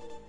you.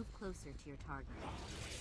Move closer to your target.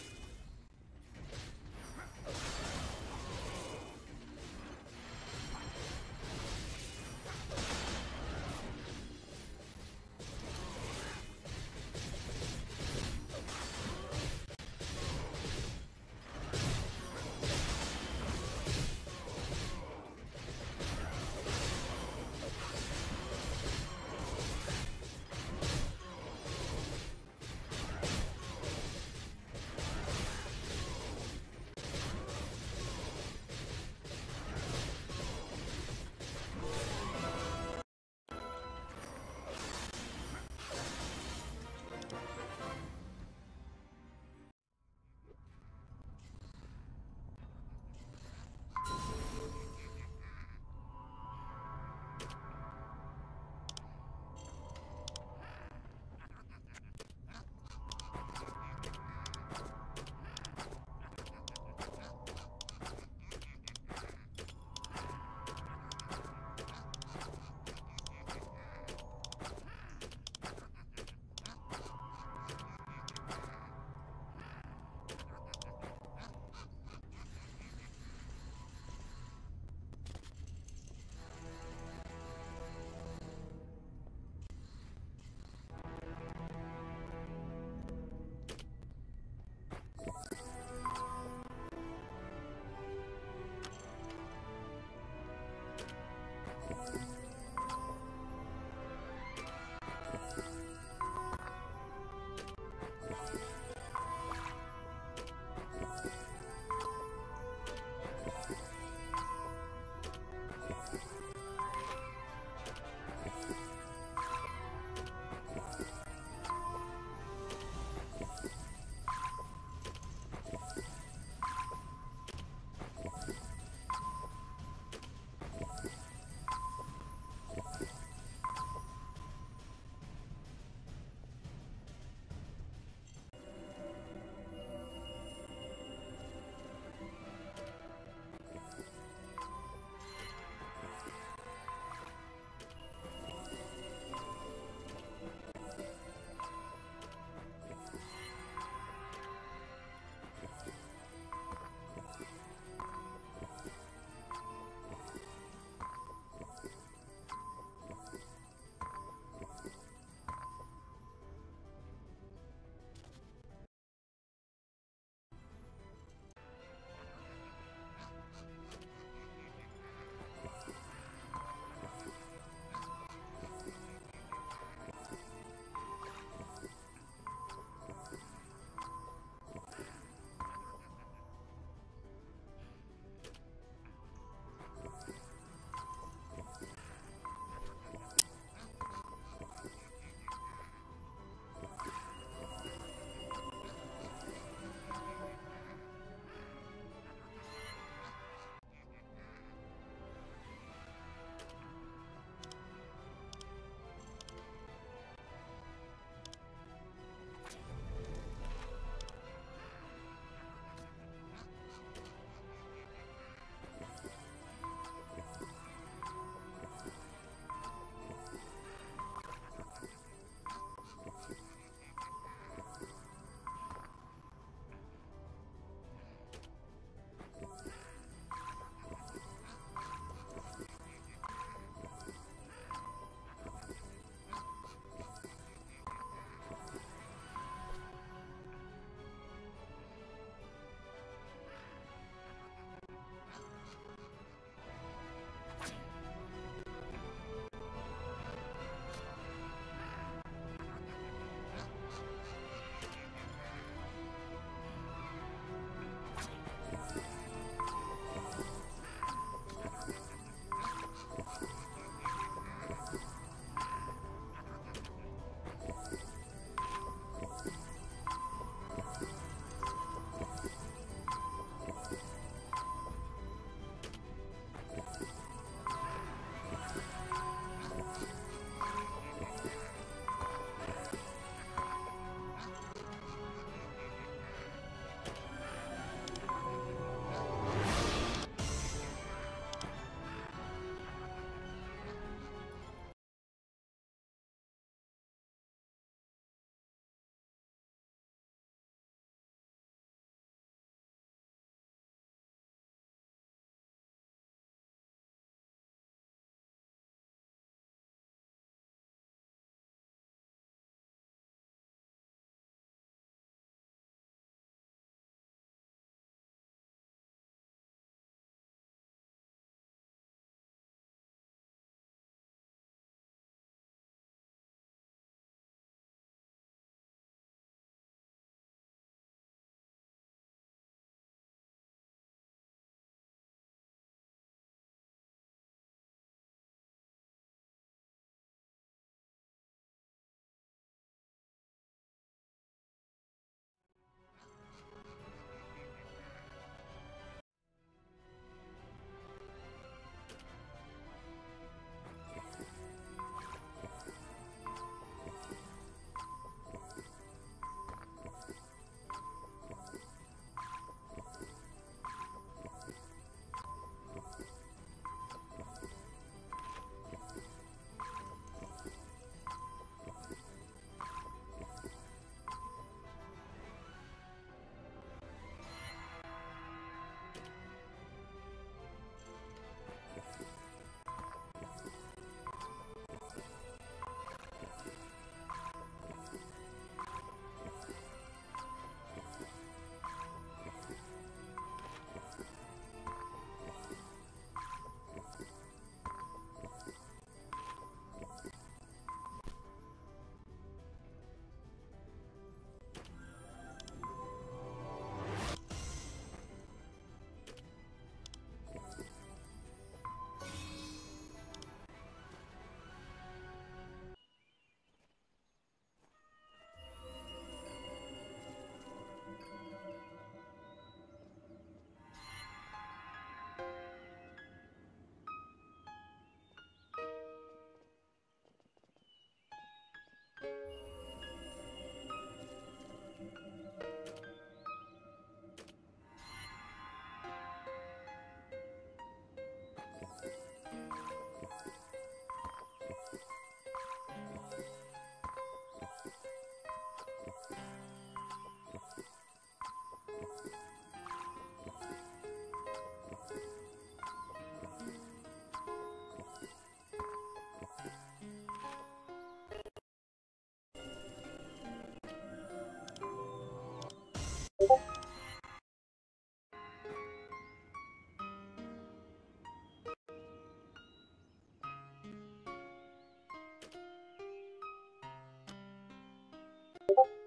you.